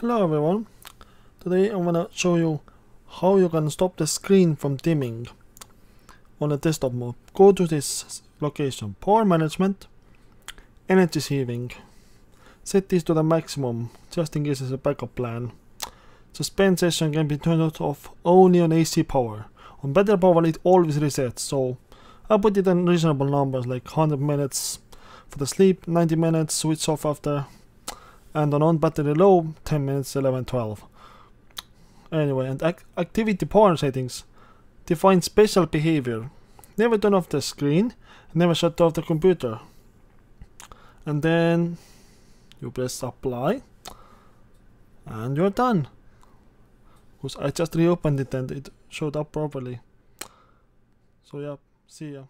Hello everyone. Today I'm gonna show you how you can stop the screen from dimming on the desktop mode. Go to this location, power management, energy saving. Set this to the maximum just in case as a backup plan. Suspend session can be turned off only on AC power. On better power it always resets so I put it in reasonable numbers like 100 minutes for the sleep, 90 minutes switch off after and on on battery low 10 minutes 11 12 anyway and ac activity power settings. Define special behavior. Never turn off the screen. Never shut off the computer. And then you press apply. And you're done. Because I just reopened it and it showed up properly. So yeah. See ya